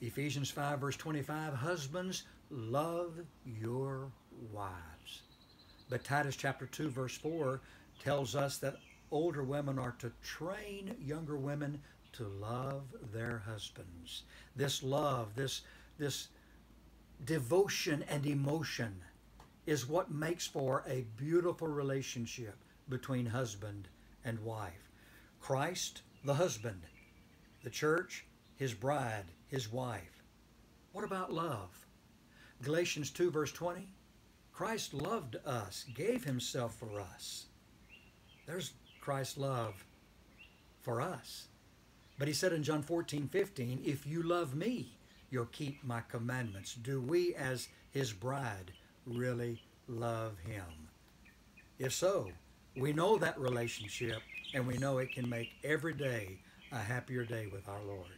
Ephesians 5, verse 25 Husbands, love your wives. But Titus chapter 2, verse 4 tells us that older women are to train younger women to love their husbands. This love, this, this devotion and emotion is what makes for a beautiful relationship between husband and wife. Christ, the husband, the church, his bride, his wife. What about love? Galatians 2, verse 20. Christ loved us, gave himself for us. There's Christ's love for us. But he said in John 14, 15, if you love me, you'll keep my commandments. Do we, as his bride, really love him? If so, we know that relationship and we know it can make every day a happier day with our Lord.